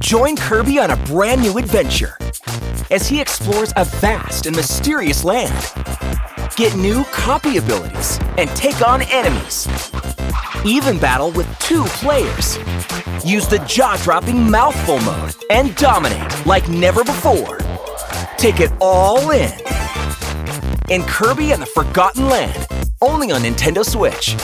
Join Kirby on a brand new adventure as he explores a vast and mysterious land. Get new copy abilities and take on enemies. Even battle with two players. Use the jaw-dropping mouthful mode and dominate like never before. Take it all in. In Kirby and the Forgotten Land, only on Nintendo Switch.